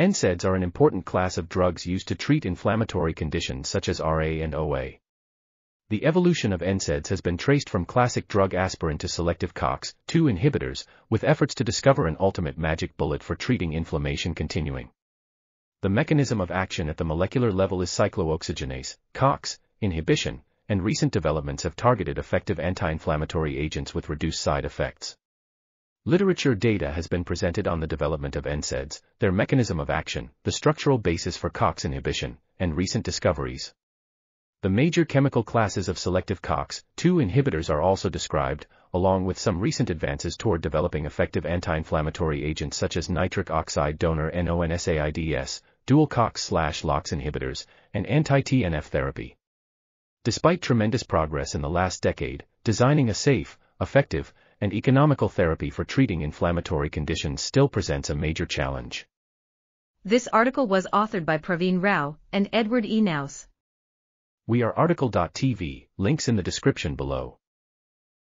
NSAIDs are an important class of drugs used to treat inflammatory conditions such as RA and OA. The evolution of NSAIDs has been traced from classic drug aspirin to selective COX-2 inhibitors, with efforts to discover an ultimate magic bullet for treating inflammation continuing. The mechanism of action at the molecular level is cyclooxygenase, COX, inhibition, and recent developments have targeted effective anti-inflammatory agents with reduced side effects. Literature data has been presented on the development of NSAIDs, their mechanism of action, the structural basis for COX inhibition, and recent discoveries. The major chemical classes of selective COX-2 inhibitors are also described, along with some recent advances toward developing effective anti-inflammatory agents such as nitric oxide donor NONSAIDs, dual COX/LOX inhibitors, and anti-TNF therapy. Despite tremendous progress in the last decade, designing a safe, effective, and economical therapy for treating inflammatory conditions still presents a major challenge. This article was authored by Praveen Rao and Edward E. Knaus. We are RTCL.TV, links in the description below.